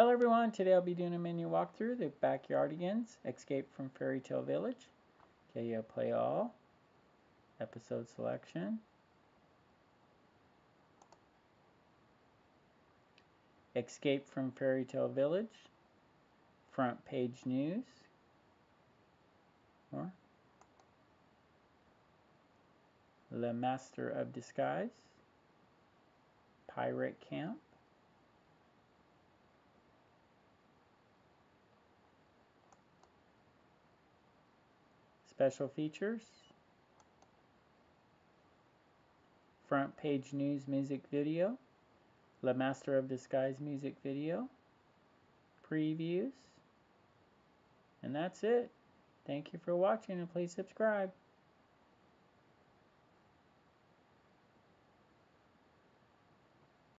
Hello everyone, today I'll be doing a menu walkthrough, the Backyardigans, Escape from Fairy Tale Village. You play all, episode selection, Escape from Fairy Tale Village, front page news, or The Master of Disguise, Pirate Camp, Special features. Front page news music video. Le Master of Disguise music video. Previews. And that's it. Thank you for watching and please subscribe.